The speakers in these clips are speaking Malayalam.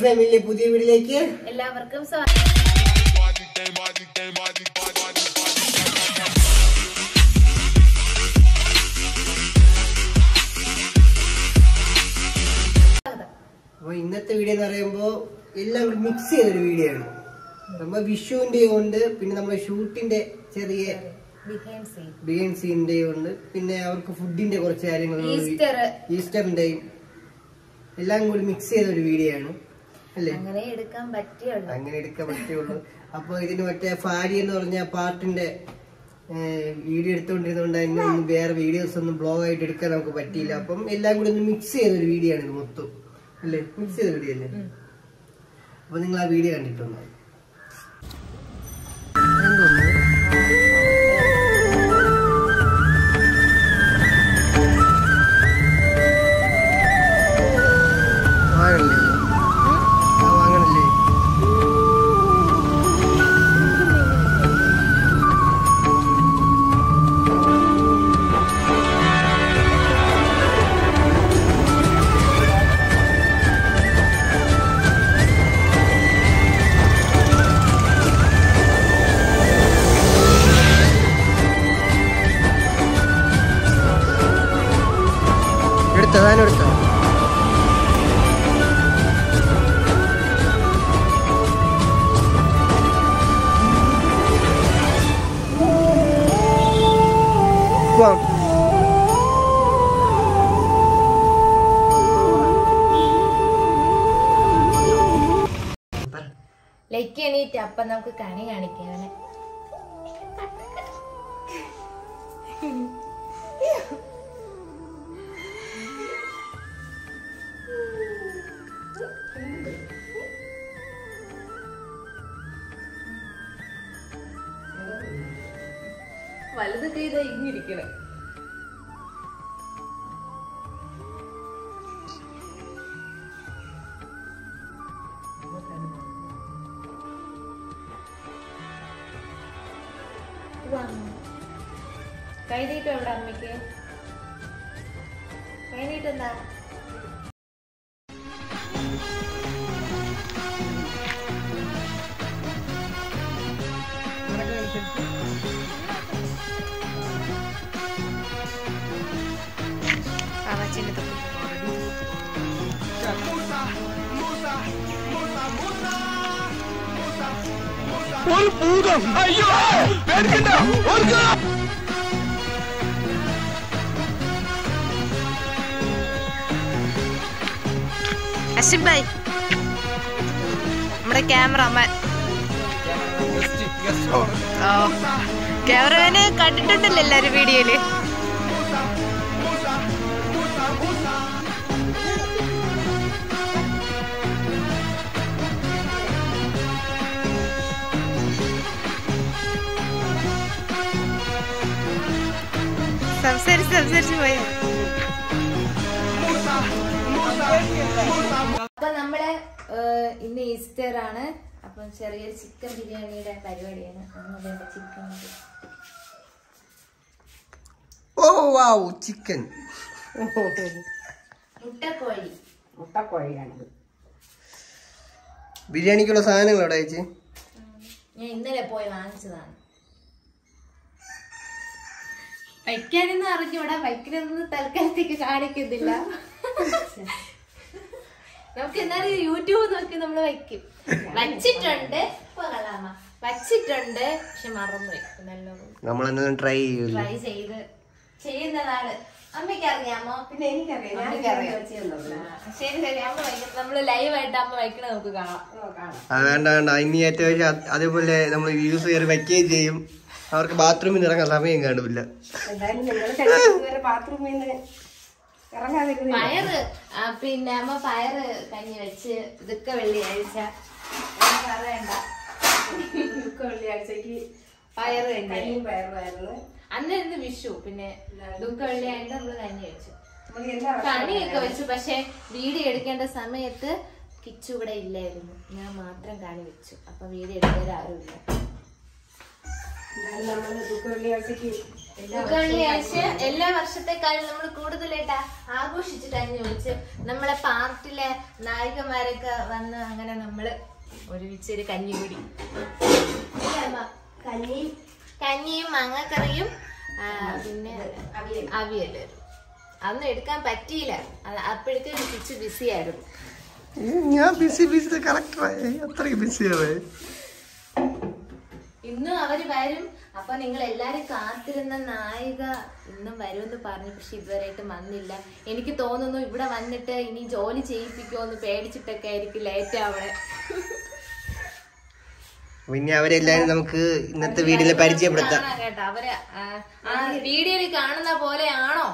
ഫാമിലിയിലെ പുതിയ വീഡിയോയിലേക്ക് എല്ലാവർക്കും സ്വാഗതം അപ്പൊ ഇന്നത്തെ വീഡിയോ എന്ന് പറയുമ്പോ എല്ലാം കൂടി മിക്സ് ചെയ്തൊരു വീഡിയോ ആണ്. നമ്മ വിഷുവിന്റെ ഉണ്ട് പിന്നെ നമ്മുടെ ഷൂട്ടിന്റെ ചെറിയ ബിഗൻ സീനിന്റെ ഉണ്ട് പിന്നെ അവർക്ക് ഫുഡിന്റെ കുറച്ച് കാര്യങ്ങളും ഈസ്റ്ററിന്റെയും എല്ലാം കൂടി മിക്സ് ചെയ്ത ഒരു വീഡിയോ ആണ്. അങ്ങനെ എടുക്കാൻ പറ്റിയുള്ളൂ അങ്ങനെ എടുക്കാൻ പറ്റിയുള്ളൂ അപ്പൊ ഇതിന് മറ്റേ ഫാരി എന്ന് പറഞ്ഞ പാട്ടിന്റെ വീഡിയോ എടുത്തോണ്ടിരുന്നോണ്ട് അതിന് ഒന്നും വേറെ വീഡിയോസ് ഒന്നും ബ്ലോഗ് ആയിട്ട് എടുക്കാൻ നമുക്ക് പറ്റിയില്ല. അപ്പം എല്ലാം കൂടി ഒന്ന് മിക്സ് ചെയ്ത ഒരു വീഡിയോ ആണ് ഇത് മൊത്തം. അല്ലേ? മിക്സ് ചെയ്ത വീഡിയോ അല്ലേ? അപ്പൊ നിങ്ങൾ ആ വീഡിയോ കണ്ടിട്ടുണ്ടോ എന്തോന്നു? പോവാം. ലൈക്ക് എണീറ്റ് അപ്പൊ നമുക്ക് കണി കാണിക്കാം അവനെ. വലുത് ചെയ്ത ഇങ്ങിരിക്കണം കൈ നീട്ടോ എവിടെ അമ്മയ്ക്ക്? കൈ നീട്ടെന്താ അശ്വിൻ ഭായ്. നമ്മുടെ ക്യാമറമാൻ. ക്യാമറമാനെ കണ്ടിട്ടുണ്ടല്ലോ എല്ലാരും വീഡിയോയിൽ. സംസാരിച്ച് സംസാരിച്ച് പോയി. അപ്പൊ നമ്മൾ ഇന്ന് ഈസ്റ്റർ ആണ്. അപ്പൊ ചെറിയൊരു ചിക്കൻ ബിരിയാണിയുടെ പരിപാടിയാണ്. Chicken oh wow chicken. മുട്ടക്കോഴി. മുട്ടക്കോഴിയാണിത്. ബിരിയാണിക്കുള്ള സാധനങ്ങൾ എവിടെ അയച്ച് ഞാൻ ഇന്നലെ പോയി വാങ്ങിച്ചതാണ്. വയ്ക്കാനെന്ന് അറിഞ്ഞൂടാ. വയ്ക്കണമെന്ന് തൽക്കാലത്തേക്ക് കാണിക്കുന്നില്ല. നമുക്ക് എന്നാലും യൂട്യൂബ് നോക്കി നമ്മൾ വയ്ക്കും. വച്ചിട്ടുണ്ട്. വച്ചിട്ടുണ്ട്. പക്ഷെ മറന്നുപോയി വയ്ക്കും ട്രൈ ട്രൈ ചെയ്ത് ചെയ്യുന്നതാണ്. അമ്മയ്ക്ക് അറിയാമോ പിന്നെ എനിക്കറിയാം. ഞാൻ അമ്മയ്ക്കറിയാം. വെച്ച് ശരി ശരി. അമ്മ വയ്ക്കും. നമ്മൾ ലൈവായിട്ട് അമ്മ വയ്ക്കണ നമുക്ക് കാണാം. ഇനി അതേപോലെ നമ്മൾ വ്യൂസ് കയറി വയ്ക്കുകയും ചെയ്യും. അവർക്ക് ബാത്റൂമിൽ നിന്ന് ഇറങ്ങാൻ സമയം കാണില്ല പയറ് പിന്നെ അമ്മ പയറ് കഞ്ഞി വെച്ച് ഇതൊക്കെ വെള്ളിയാഴ്ച. ഒന്നും പറയണ്ട ദുഃഖ വെള്ളിയാഴ്ചക്ക് പയറ് കഞ്ഞി. കഞ്ഞിയും പയറുമായിരുന്നു അന്നായിരുന്നു വിഷു പിന്നെ ദുഃഖ വെള്ളിയായിട്ട് നമ്മൾ കഞ്ഞി വെച്ചു. കണിയൊക്കെ വെച്ചു പക്ഷെ വീഡിയോ എടുക്കേണ്ട സമയത്ത് കിച്ചു ഇവിടെ ഇല്ലായിരുന്നു. ഞാൻ മാത്രം കണി വെച്ചു. അപ്പൊ വീഡിയോ എടുക്കാൻ ആരുമില്ല എന്തായാലും നമ്മൾ എല്ലാ വർഷത്തെക്കാളും നമ്മൾ കൂടുതലായിട്ട് ആഘോഷിച്ചിട്ട് അനുഭവിച്ച് കുടിച്ച് നമ്മളെ പാർട്ടിലെ നായികമാരൊക്കെ വന്ന് അങ്ങനെ നമ്മൾ ഒരുമിച്ചൊരു കഞ്ഞി കുടി. കഞ്ഞിയും കഞ്ഞിയും മാങ്ങക്കറിയും പിന്നെ അവിയൽ. അന്ന് എടുക്കാൻ പറ്റിയില്ല. അപ്പോഴേക്കും ബിസി ആയിരുന്നു. ഞാൻ ബിസി ബിസി കറക്റ്റായി അത്രയും ബിസിയാവേ ഇന്നും അവർ വരും. അപ്പൊ നിങ്ങൾ എല്ലാരും കാത്തിരുന്ന നായിക ഇന്നും വരുമെന്ന് പറഞ്ഞു. പക്ഷെ ഇതുവരെയായിട്ട് വന്നില്ല. എനിക്ക് തോന്നുന്നു ഇവിടെ വന്നിട്ട് ഇനി ജോലി ചെയ്യിപ്പിക്കുമോന്ന് പേടിച്ചിട്ടൊക്കെ ആയിരിക്കും ലേറ്റ് ആവണേ. പിന്നെ അവരെല്ലാരും നമുക്ക് ഇന്നത്തെ വീഡിയോയിൽ പരിചയപ്പെടുത്താം. കേട്ടോ. അവർ വീഡിയോയിൽ കാണുന്ന പോലെയാണോ?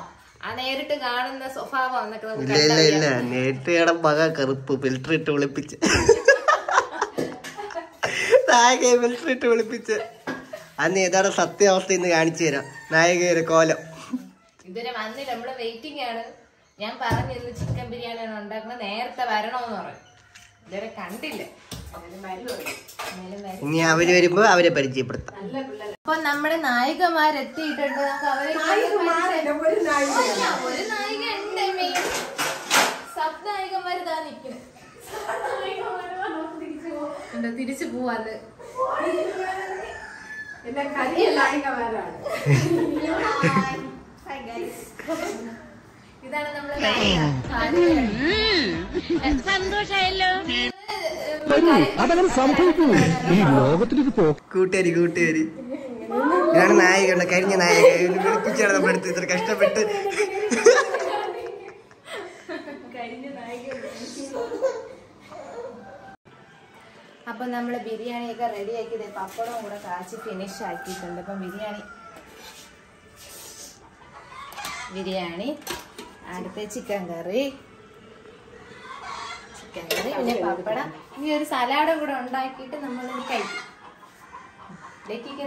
ആ നേരിട്ട് കാണുന്ന സ്വഭാവം എന്നൊക്കെ നമുക്ക് ഇല്ല ഇല്ല ഇല്ല. നേരത്തെ ഇടം പക കറുപ്പ് ഫിൽറ്റർ ഇട്ട് വിളിപ്പിച്ച് നായകയെ ഇട്ട് വിളിപ്പിച്ച്. അന്ന് ഏതാണ് സത്യാവസ്ഥ ഇന്ന് കാണിച്ചു തരാം. നായകയുടെ കോലം. ഇതുവരെ വന്നില്ല. നമ്മൾ വെയിറ്റിംഗ് ആണ്. ഞാൻ പറഞ്ഞിരുന്നു ചിക്കൻ ബിരിയാണിയാണ് ഉണ്ടാക്കുന്നത്. നേരത്തെ വരണോന്ന് പറഞ്ഞു. ഇതുവരെ കണ്ടില്ല. ഇനി അവർ വരുമ്പോ അവരെ പരിചയപ്പെടുത്താം. അപ്പൊ നമ്മുടെ നായികമാരെത്തിയിട്ടുണ്ട്. നമുക്ക് അവരെ ഒരു നായിക ഉണ്ട്. സബ് നായികമാര് താ ഉണ്ട്, തിരിച്ചു പോവാന്ന്. നായികമാരാണ് ഇതാണ് നമ്മളെ. അതങ്ങനെ സംഭവിക്കൂ ഈ ലോകത്തിലൊരു കൂട്ടുകാരി കൂട്ടുകാരി. ഇതാണ് നായിക ഉണ്ട് കരിഞ്ഞ നായിക ഇവർ വിളിപ്പിച്ചാണ് നമ്മുടെ അടുത്ത് ഇത്ര കഷ്ടപ്പെട്ട് ബിരിയാണി ബിരിയാണിയൊക്കെ റെഡി ആക്കി ദേ പപ്പടവും കൂടെ കാച്ചി ഫിനിഷ് ആക്കിയിട്ടുണ്ട്. അപ്പം ബിരിയാണി. ബിരിയാണി. അടുത്ത ചിക്കൻ കറി. ചിക്കൻ കറി. പിന്നെ പപ്പടം. ഈ ഒരു സലാഡും കൂടെ ഉണ്ടാക്കിയിട്ട് നമ്മൾ കഴിക്കും ലക്കിക്ക്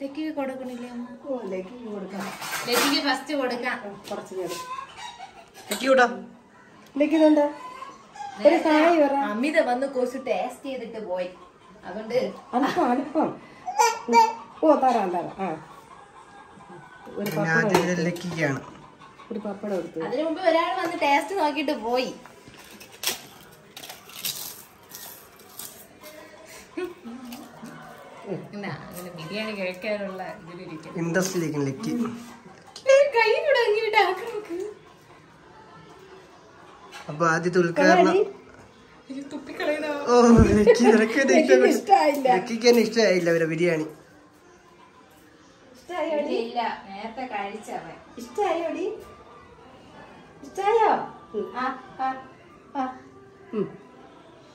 ലക്കിക്ക് കൊടുക്കണില്ലേ അമ്മ? ലേക്ക് കൊടുക്കാം. ലക്കിക്ക് ഫസ്റ്റ് കൊടുക്കാം. കുറച്ച് നേരം ലക്കി കായ് പറ അമിത വന്ന് കുറച്ച് ടേസ്റ്റ് ചെയ്തിട്ട് പോയി. അതുകൊണ്ട് അല്പം അല്പം ഓ തരാം തരാം. ആ. ഒരു പപ്പടം ഒരു പപ്പടം എടുത്തു. അതിനു മുമ്പ് ഒരാൾ വന്ന് ടേസ്റ്റ് നോക്കിയിട്ട് പോയി. അങ്ങനെ ബിരിയാണി കഴിക്കാനുള്ള ഇതിലിരിക്കും ഇൻട്രസ്റ്റിലേക്ക് ലക്കി കൈ കൂടെ നമുക്ക്. അപ്പൊ ആദ്യ ഉദ്ഘാടനം തുപ്പിക്കളയണോ ഓ എനിക്ക് നിനക്ക് ഇഷ്ടായില്ല. ഇഷ്ടമായില്ല അവരെ ബിരിയാണി.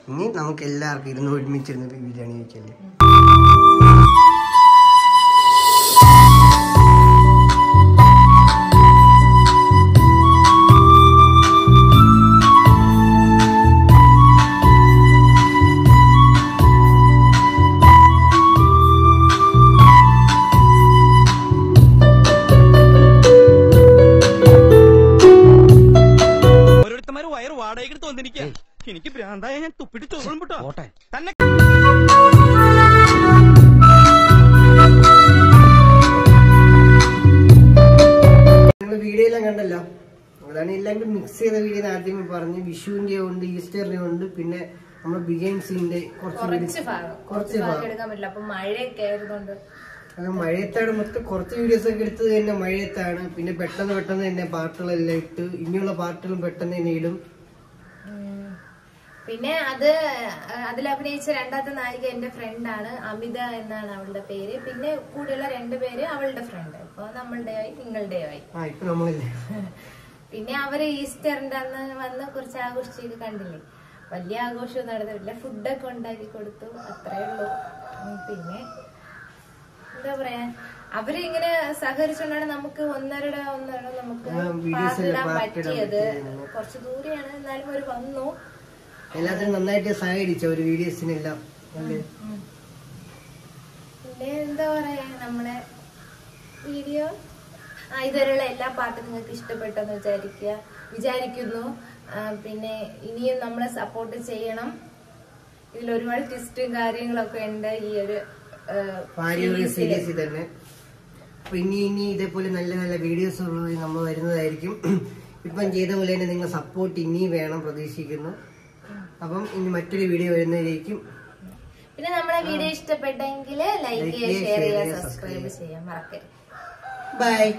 ഇനി നമുക്ക് എല്ലാവർക്കും ഇരുന്ന് ഒരുമിച്ചിരുന്ന് ബിരിയാണി കഴിക്കല്ലേ? അതാണ് എല്ലാം കൂടി മിക്സ് ചെയ്ത വീഡിയോ ആദ്യം പറഞ്ഞു വിഷുവിന്റെ ഉണ്ട് ഈസ്റ്ററിന്റെ ഉണ്ട് പിന്നെ നമ്മുടെ ബിഗേംസിന്റെ കുറച്ച് കുറച്ച് അത് മഴയത്താണ് മൊത്തം കുറച്ച് വീഡിയോസ് ഒക്കെ എടുത്തത് തന്നെ മഴയത്താണ്. പിന്നെ പെട്ടെന്ന് പെട്ടെന്ന് തന്നെ പാട്ടുകളെല്ലാം ഇട്ട് ഇനിയുള്ള പാട്ടുകളും പെട്ടെന്ന് തന്നെ ഇടും. പിന്നെ അത് അതിൽ അഭിനയിച്ച രണ്ടാമത്തെ നായിക എന്റെ ഫ്രണ്ടാണ് അമിത എന്നാണ് അവളുടെ പേര്. പിന്നെ കൂടെയുള്ള രണ്ടുപേര് അവളുടെ ഫ്രണ്ട് അപ്പൊ നമ്മളുടെ ആയി നിങ്ങളുടെ ആയി ആ ഇപ്പൊ നമ്മളില്ലേ? പിന്നെ അവർ ഈസ്റ്ററിന്റെ അന്ന് വന്ന് കുറച്ച് ആഘോഷിച്ചൊക്കെ കണ്ടില്ലേ? വലിയ ആഘോഷം നടന്നിട്ടില്ല ഫുഡൊക്കെ ഉണ്ടാക്കി കൊടുത്തു. അത്രേ ഉള്ളൂ. പിന്നെ എന്താ പറയാ? അവർ ഇങ്ങനെ സഹകരിച്ചുകൊണ്ടാണ് നമുക്ക് ഒന്നരട ഒന്നരട നമുക്ക് പാർട്ടിടാൻ പറ്റിയത്. കുറച്ച് ദൂരെയാണ്. എന്നാലും അവർ വന്നു. എല്ലാത്തിനും നന്നായിട്ട് സഹകരിച്ച ഒരു വീഡിയോസിനെല്ലാം. പിന്നെ എന്താ പറയാ? നമ്മളെ വീഡിയോ ഇതുവരെയുള്ള എല്ലാ പാട്ടും നിങ്ങൾക്ക് ഇഷ്ടപ്പെട്ടെന്ന് വിചാരിക്കുക. വിചാരിക്കുന്നു. പിന്നെ ഇനിയും നമ്മളെ സപ്പോർട്ട് ചെയ്യണം. ഇതിൽ ഒരുപാട് ട്വിസ്റ്റും കാര്യങ്ങളൊക്കെ ഉണ്ട് ഈ ഒരു സീരീസിൽ തന്നെ അപ്പൊ ഇനി ഇനി ഇതേപോലെ നല്ല നല്ല വീഡിയോസ് നമ്മൾ വരുന്നതായിരിക്കും. ഇപ്പം ചെയ്ത പോലെ തന്നെ നിങ്ങൾ സപ്പോർട്ട് ഇനിയും വേണം പ്രതീക്ഷിക്കുന്നു. അപ്പം ഇനി മറ്റൊരു വീഡിയോ വരുന്നതിലേക്കും പിന്നെ നമ്മുടെ വീഡിയോ ഇഷ്ടപ്പെട്ടെങ്കിൽ ലൈക്ക് ചെയ്യുക ഷെയർ ചെയ്യുക, സബ്സ്ക്രൈബ് ചെയ്യാൻ മറക്കരുത്. ബൈ